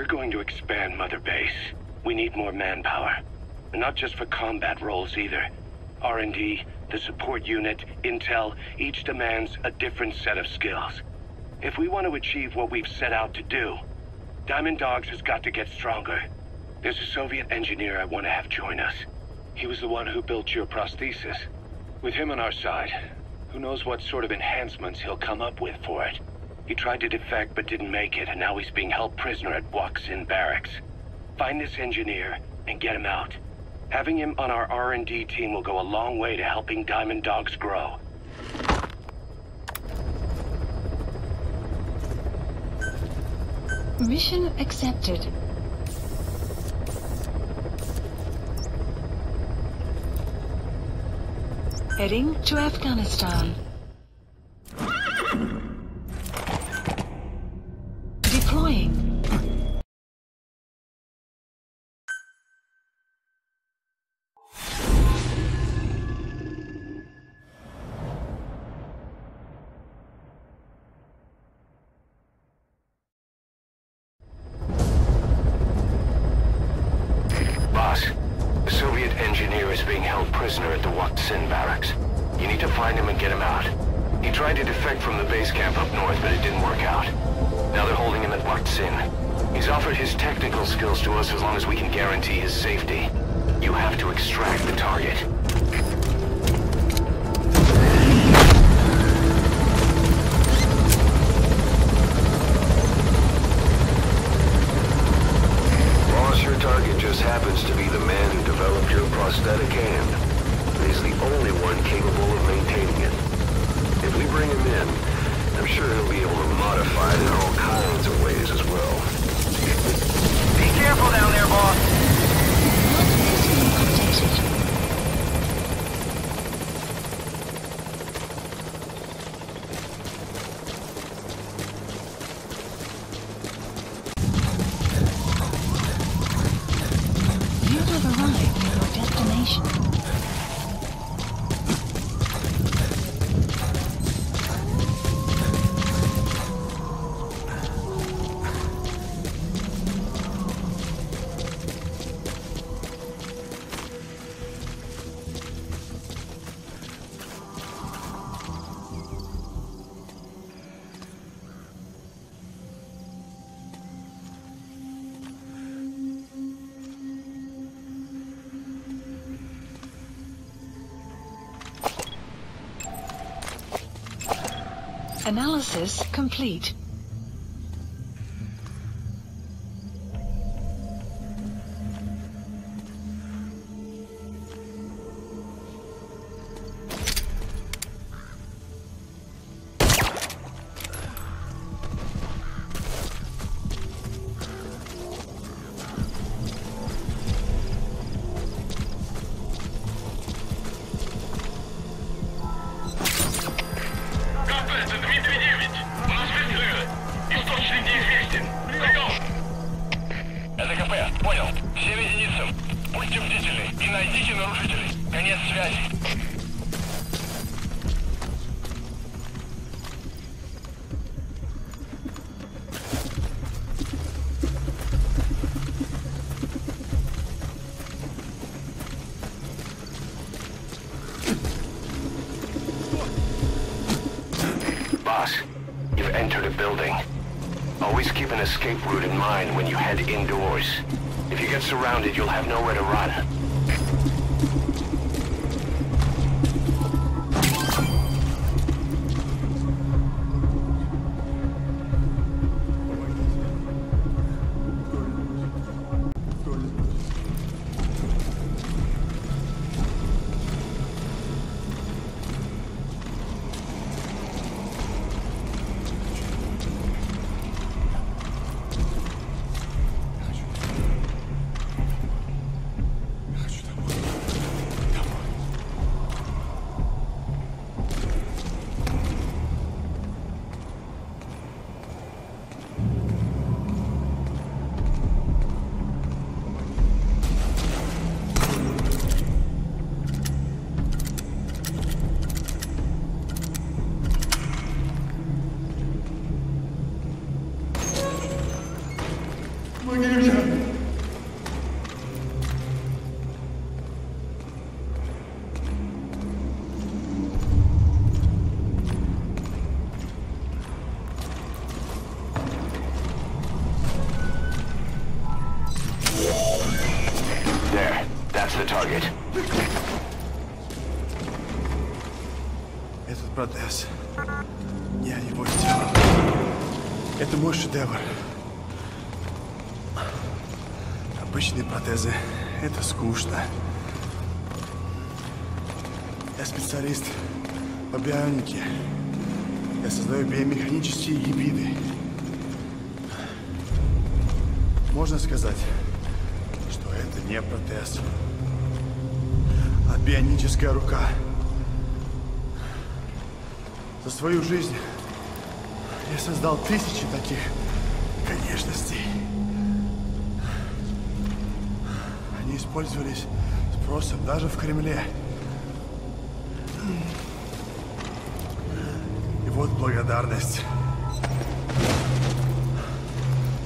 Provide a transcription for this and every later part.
We're going to expand Mother Base, we need more manpower. And not just for combat roles either. R&D, the support unit, intel, each demands a different set of skills. If we want to achieve what we've set out to do, Diamond Dogs has got to get stronger. There's a Soviet engineer I want to have join us. He was the one who built your prosthesis. With him on our side, who knows what sort of enhancements he'll come up with for it. He tried to defect but didn't make it, and now he's being held prisoner at Wakh Sind Barracks. Find this engineer and get him out. Having him on our R&D team will go a long way to helping Diamond Dogs grow. Mission accepted. Heading to Afghanistan. Boss, the Soviet engineer is being held prisoner at the Wakh Sind barracks. You need to find him and get him out. He tried to defect from the base camp up north, but it didn't work out. Now they're holding him at Wakh Sind. He's offered his technical skills to us as long as we can guarantee his safety. You have to extract the target. Boss, your target just happens to be the man who developed your prosthetic hand. He's the only one capable of maintaining it. If we bring him in, I'm sure he'll be able to modify it in all kinds of ways as well. Be careful down there, boss. Analysis complete. Building. Always keep an escape route in mind when you head indoors. If you get surrounded, you'll have nowhere to run. Этот протез. Я его сделал. Это мой шедевр. Обычные протезы — это скучно. Я специалист по бионике. Я создаю биомеханические гибриды. Можно сказать, что это не протез, а бионическая рука. За свою жизнь я создал тысячи таких конечностей. Использовались спросом даже в Кремле. И вот благодарность.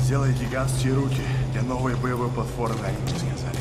Сделай гигантские руки для новой боевой платформы, они мне сказали.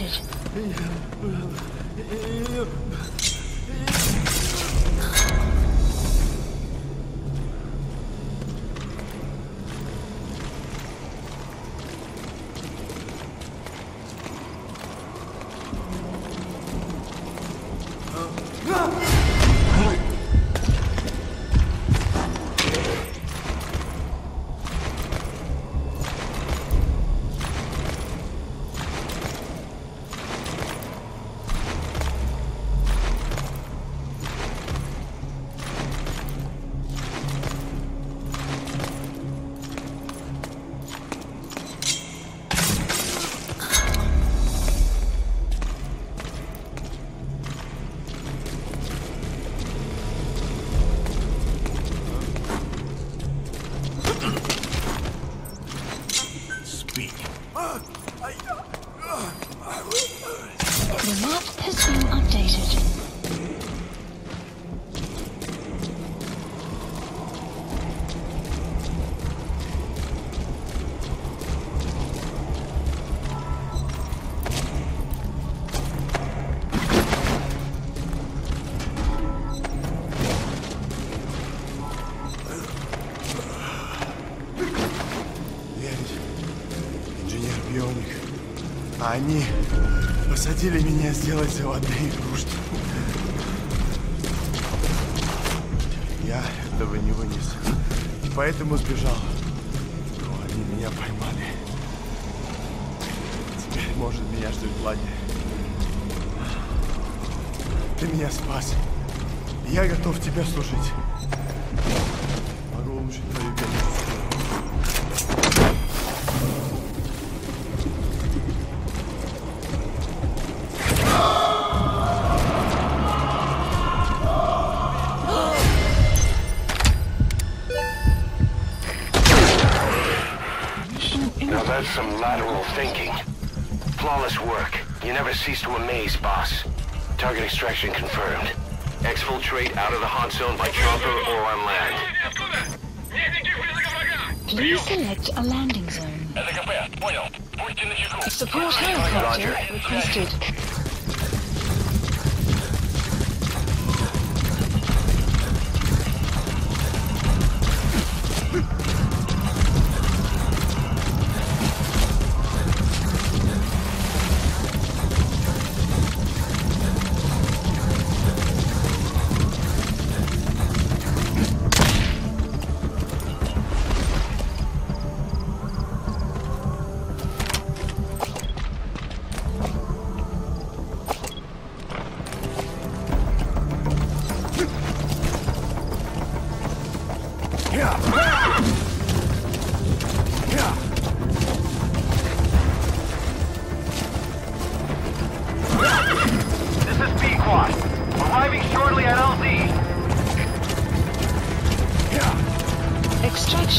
Updated. Speak. The map has been updated. Engineer Они посадили меня сделать заводные игрушки. Я этого не вынес. И поэтому сбежал. Но они меня поймали. Теперь, может, меня ждет лагерь. Ты меня спас. Я готов тебе служить. Могу улучшить твою биологическую That's some lateral thinking. Flawless work. You never cease to amaze, boss. Target extraction confirmed. Exfiltrate out of the hot zone by chopper or on land. Please select a landing zone. Support helicopter requested.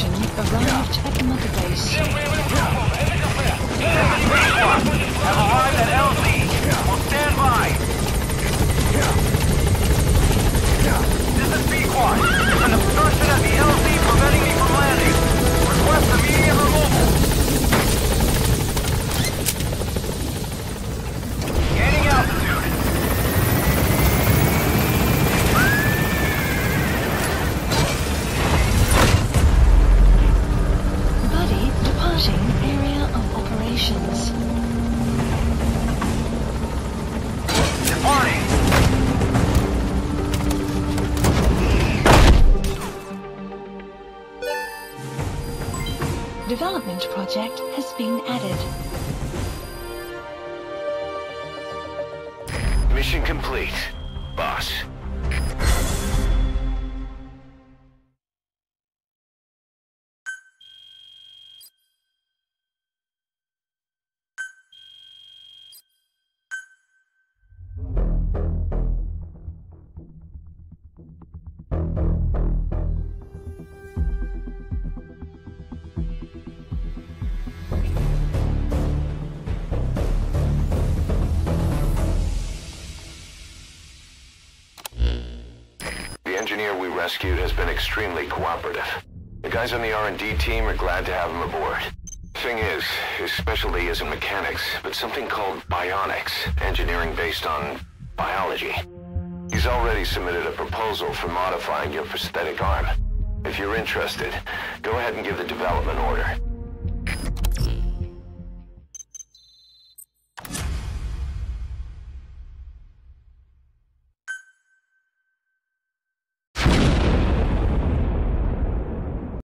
Extraction arrived at Mother Base. This is. There's an obstruction at the LZ preventing me from landing. Request immediate project has been added. Mission complete, boss. Engineer we rescued has been extremely cooperative. The guys on the R&D team are glad to have him aboard. Thing is, his specialty isn't mechanics, but something called bionics, engineering based on biology. He's already submitted a proposal for modifying your prosthetic arm. If you're interested, go ahead and give the development order.